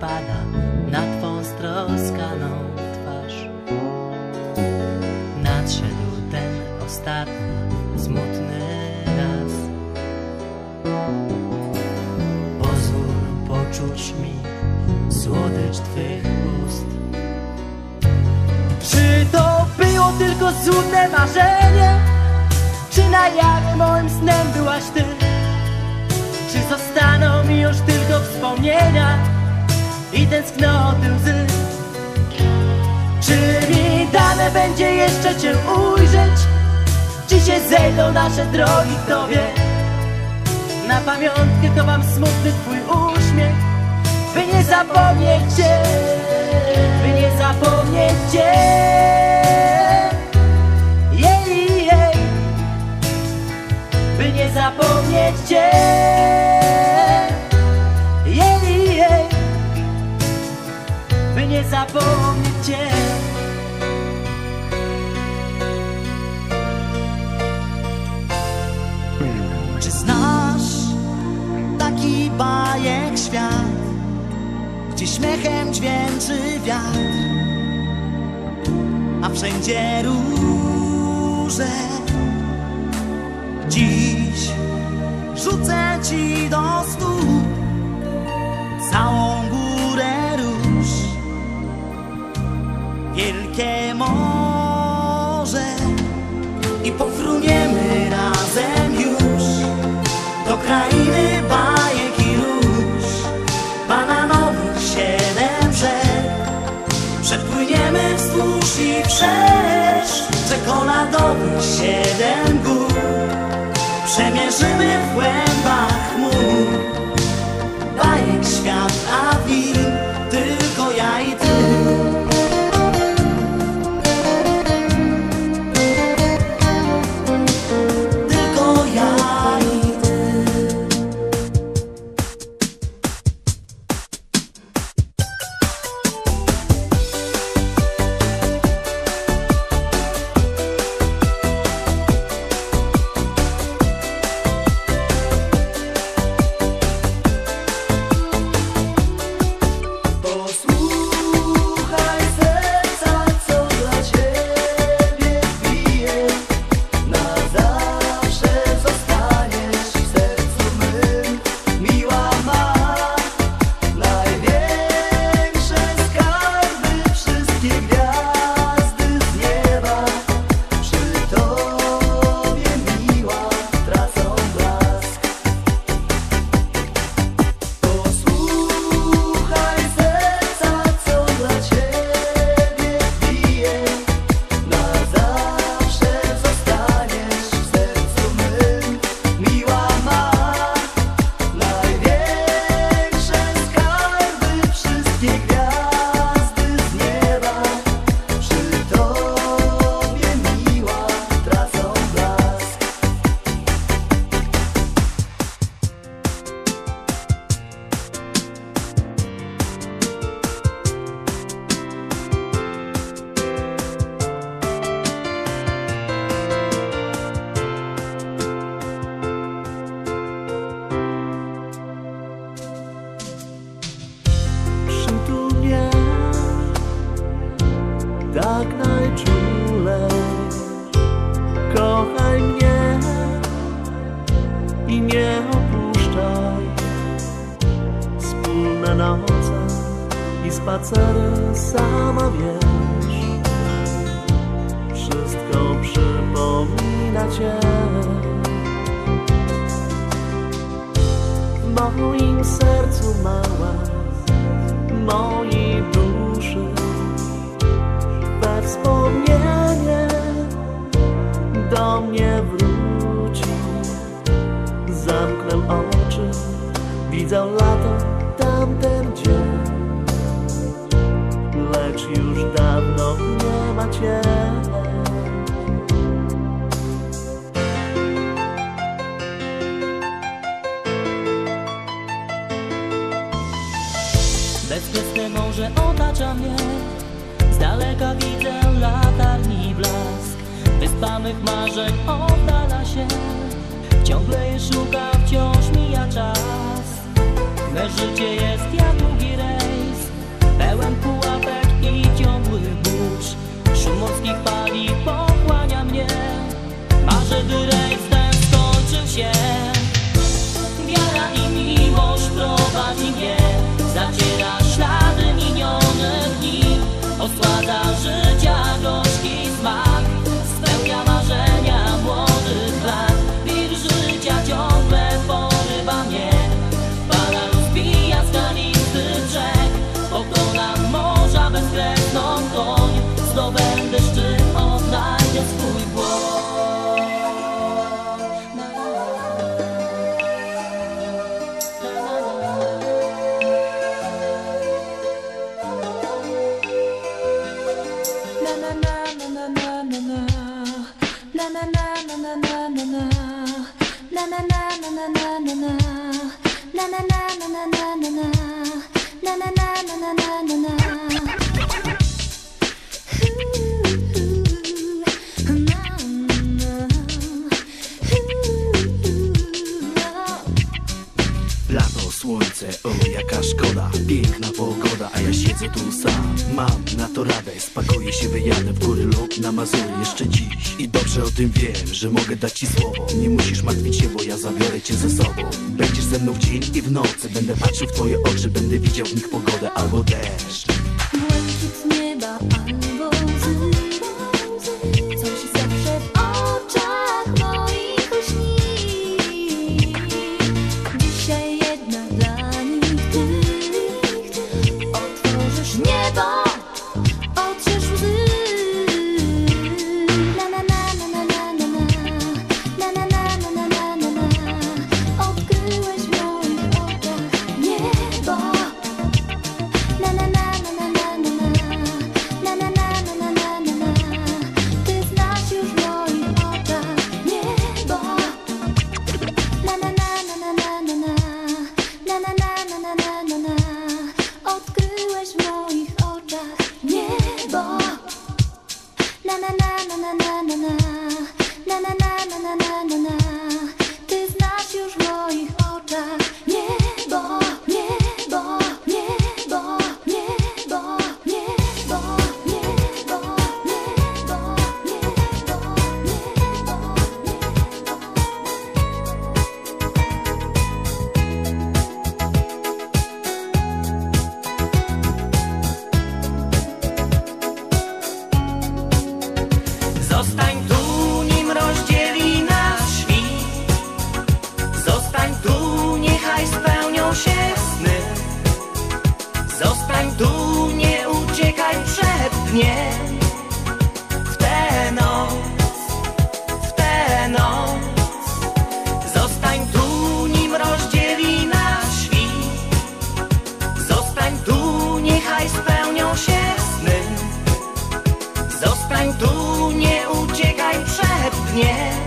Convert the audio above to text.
pada na twą stroskaną twarz. Nadszedł ten ostatni, smutny raz. Pozwól poczuć mi słodycz twych ust. Czy to było tylko złudne marzenie? Czy na jak moim snem byłaś ty? Czy zostaną mi już tylko wspomnienia i tęsknoty łzy? Czy mi dane będzie jeszcze Cię ujrzeć? Czy się zejdą nasze drogi, kto wie? Na pamiątkę chowam smutny Twój uśmiech By nie zapomnieć Cię śmiechem dźwięczy wiatr, a wszędzie róże? Dziś rzucę ci do stóp całą górę róż, wielkie morze i pofruniemy razem już do krainy wszerz, czekoladowych siedem gór. Przemierzymy w głębach cię W moim sercu mała mojej duszy we wspomnienie do mnie wróci. Zamknę oczy, widzę lato, tamten dzień, lecz już dawno nie ma cię. Z daleka widzę latarni blask. Wyspanych marzeń oddala się. Ciągle je szuka, wciąż mija czas. Me życie jest jak długi rejs. Pełen pułapek i ciągłych burz. Szum morskich fali pochłania mnie. Marzę, gdy rejs ten skończył się. zdobędę szczyt, odnajdę swój siedzę tu sam. Mam na to radę, spakuję się, wyjadę w góry lub na Mazury. Jeszcze dziś I dobrze o tym wiem, że mogę dać ci słowo. Nie musisz martwić się, bo ja zabiorę cię ze sobą. Będziesz ze mną w dzień i w nocy Będę patrzył w twoje oczy, będę widział w nich pogodę albo deszcz. Nie, W tę noc, w tę noc. Zostań tu, nim rozdzieli nas świt. Zostań tu, niechaj spełnią się sny. Zostań tu, nie uciekaj przed dniem.